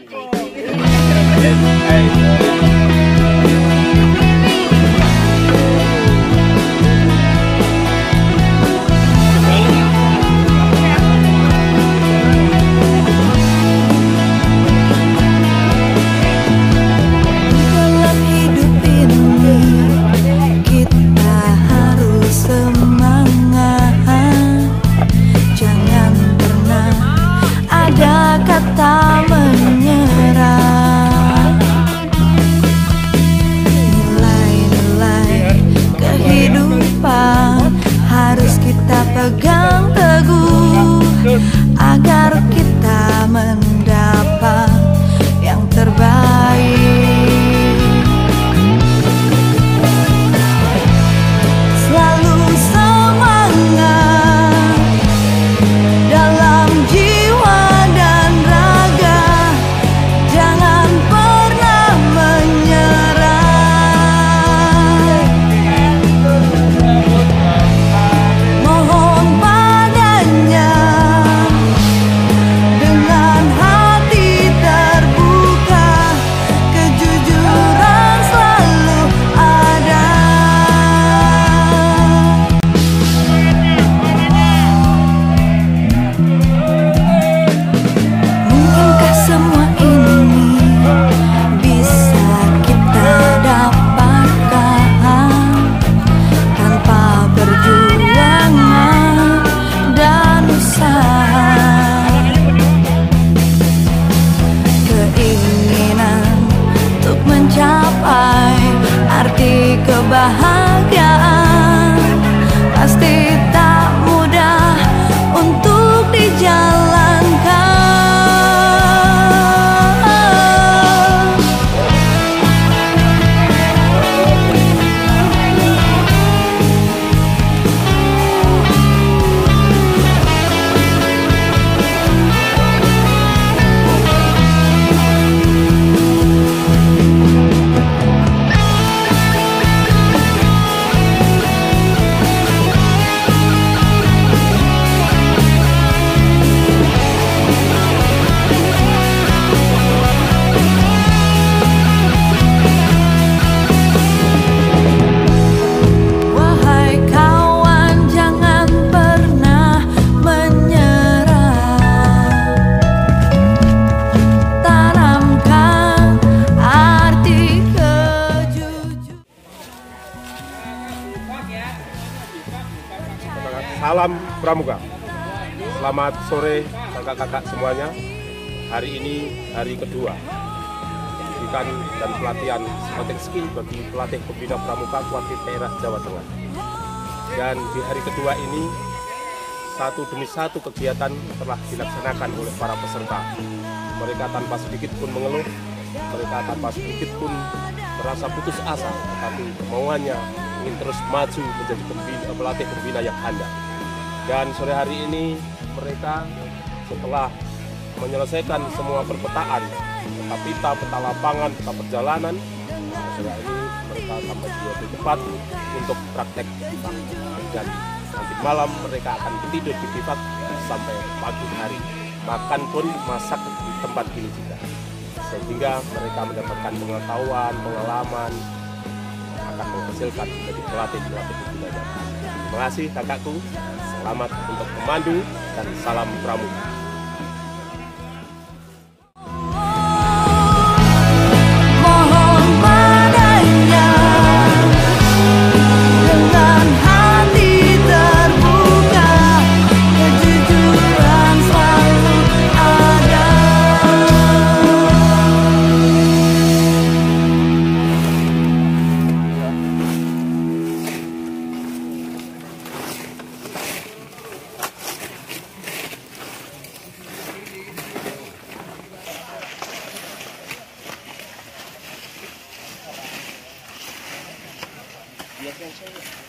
Hey, pegang teguh Agar kita mendapat dejaste. Salam Pramuka. Selamat sore kakak-kakak semuanya. Hari ini hari kedua pendidikan dan pelatihan psikotek skill bagi pelatih pembina Pramuka Kuartit Daerah Jawa Tengah. Dan di hari kedua ini satu demi satu kegiatan telah dilaksanakan oleh para peserta. Mereka tanpa sedikit pun mengeluh, mereka tanpa sedikit pun merasa putus asa, tetapi kemauannya ingin terus maju menjadi pembina, pelatih pembina yang handal. Dan sore hari ini mereka setelah menyelesaikan semua perpetaan, peta pita, peta lapangan, peta perjalanan, sore ini mereka sampai di waktu tepat untuk praktek bivak. Dan nanti malam mereka akan tidur di bivak sampai pagi hari. Makan pun masak di tempat ini juga. Sehingga mereka mendapatkan pengetahuan, pengalaman, akan menghasilkan menjadi pelatih-pelatih pembina. Terima kasih kakakku. Selamat untuk memandu dan salam pramuka. appreciate it.